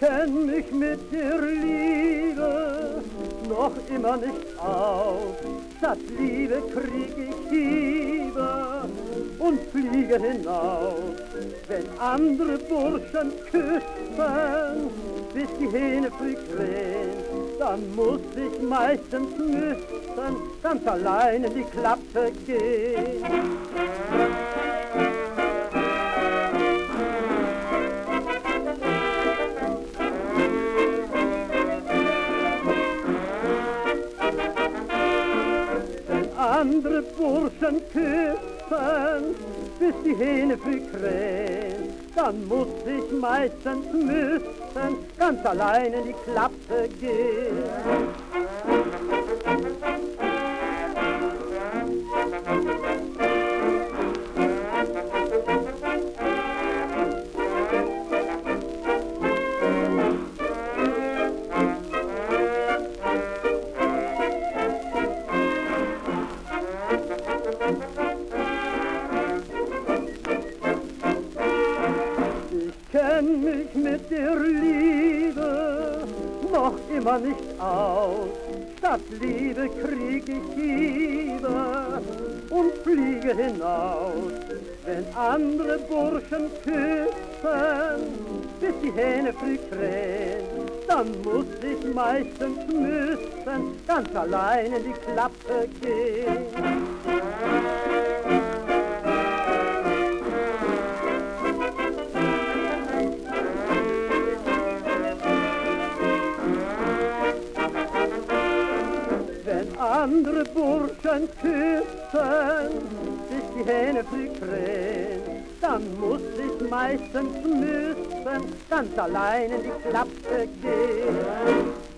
kenn mich mit der Liebe noch immer nicht aus. Statt Liebe krieg ich Fieber und fliege hinaus. Wenn andere Burschen küssen, bis die Hähne krähen, dann muss ich meistens müssen, ganz allein in die Klappe gehen. Andere Burschen küssen, bis die Hähne früh krähen. Dann muss ich meistens müssen, ganz allein in die Klappe gehen. Kenn mich mit der Liebe noch immer nicht aus. Statt Liebe krieg ich Fieber und fliege hinaus. Wenn andere Burschen küssen, bis die Hähne früh krähen, dann muss ich meistens müssen, ganz allein in die Klappe gehen. Andere Burschen küssen, bis die Hähne krähen. Dann muss ich meistens müssen, ganz allein in die Klappe gehen.